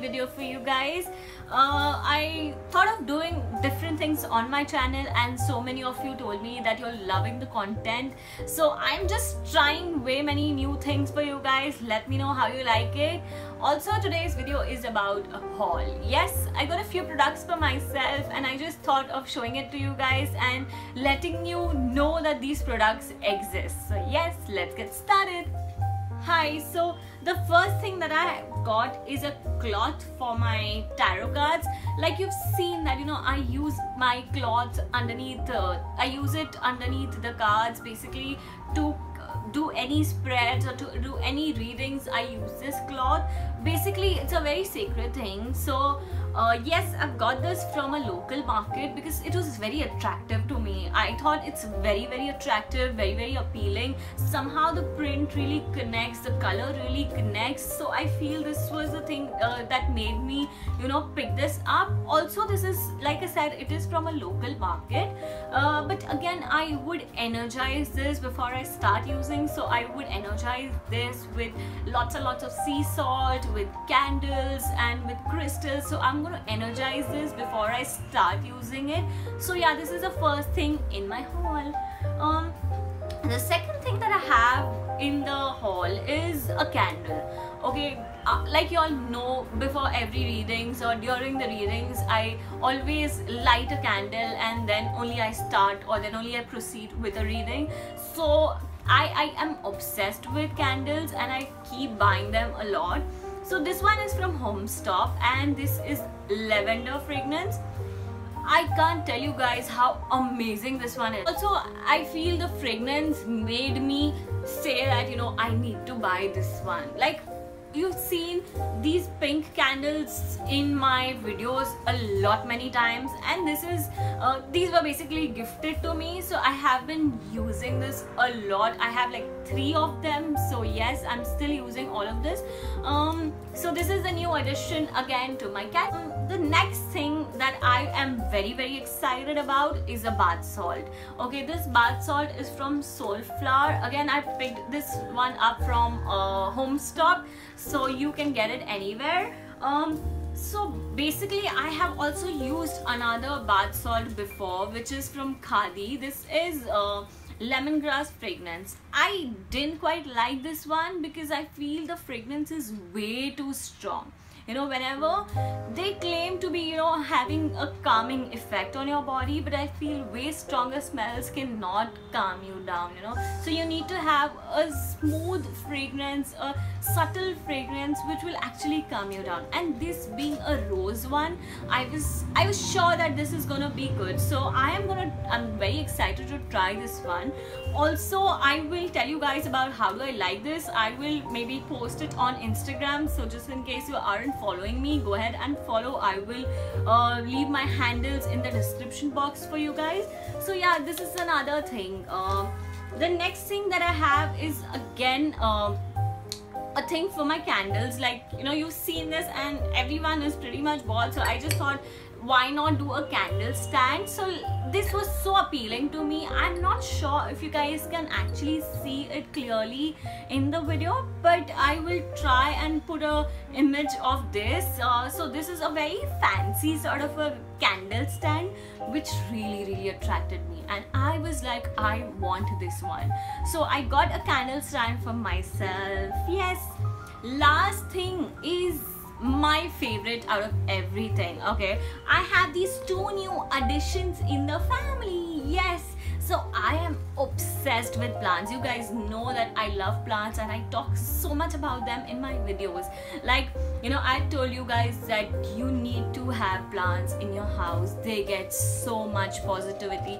video for you guys. Uh, I thought of doing different things on my channel and so many of you told me that you're loving the content. So I'm just trying way many new things for you guys. Let me know how you like it. Also today's video is about a haul. Yes I got a few products for myself and I just thought of showing it to you guys and letting you know that these products exist. So yes let's get started Hi, so the first thing that I got is a cloth for my tarot cards. Like you've seen that, you know, I use my cloth underneath, uh, I use it underneath the cards basically to do any spreads or to do any readings. I use this cloth. Basically, it's a very sacred thing. So uh, yes I've got this from a local market because it was very attractive to me. I thought it's very very attractive very very appealing. Somehow the print really connects the color really connects. So I feel this was the thing uh, that made me you know pick this up. Also this is like I said it is from a local market. Uh, but again I would energize this before I start using. So I would energize this with lots and lots of sea salt with candles and with crystals. So I'm going to energize this before I start using it. So yeah this is the first thing in my haul. Um the second thing that I have in the haul is a candle. Okay uh, like you all know before every readings or during the readings I always light a candle and then only I start or then only I proceed with a reading. So I, I am obsessed with candles and I keep buying them a lot so this one is from Homestop and this is lavender fragrance. I can't tell you guys how amazing this one is. Also, I feel the fragrance made me say that, you know, I need to buy this one. Like, you've seen these pink candles in my videos a lot many times and this is uh, these were basically gifted to me so I have been using this a lot. I have like three of them so yes I'm still using all of this. Um, so this is the new addition again to my cat. Um, the next thing that I am very very excited about is a bath salt. Okay this bath salt is from Soulflower. Again I picked this one up from uh, Homestop so you can get it anywhere. Um, so basically I have also used another bath salt before which is from Khadi. This is uh, lemongrass fragrance. I didn't quite like this one because I feel the fragrance is way too strong. You know whenever they having a calming effect on your body but i feel way stronger smells cannot calm you down you know. So you need to have a smooth fragrance a subtle fragrance which will actually calm you down. And this being a rose one i was i was sure that this is gonna be good. So i am gonna i'm very excited to try this one. Also i will tell you guys about how do i like this. I will maybe post it on instagram. So just in case you aren't following me go ahead and follow. I will uh, leave my handles in the description box for you guys. So yeah this is another thing. Uh, the next thing that i have is again uh, a thing for my candles. Like you know you've seen this and everyone is pretty much bald so i just thought why not do a candle stand? So this was so appealing to me. I'm not sure if you guys can actually see it clearly in the video but i will try and put a image of this. Uh, so this is a very fancy sort of a candle stand which really really attracted me. And i was like i want this one. So i got a candle stand for myself. Yes. Last thing my favorite out of everything okay? I have these two new additions in the family yes. So i am obsessed with plants. You guys know that i love plants and i talk so much about them in my videos. Like you know i told you guys that you need to have plants in your house. They get so much positivity.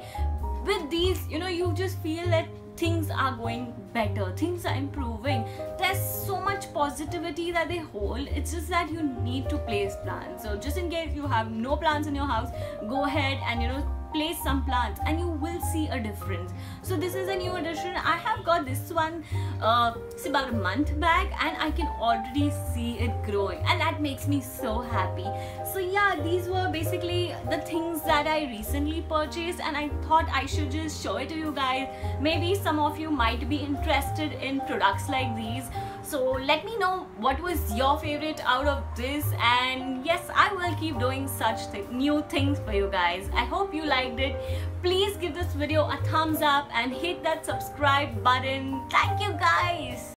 With these you know you just feel that things are going better things are improving. There's so much positivity that they hold. It's just that you need to place plants so just in case you have no plants in your house go ahead and you know place some plants and you will see a difference. So this is a new addition. I have got this one uh, it's about a month back and i can already see it growing and that makes me so happy. So yeah these were basically the things that i recently purchased and i thought i should just show it to you guys. Maybe some of you might be interested in products like these so let me know what was your favorite out of this. And yes i will keep doing such th new things for you guys. I hope you liked it. Please give this video a thumbs up and hit that subscribe button. Thank you guys